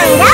Bye.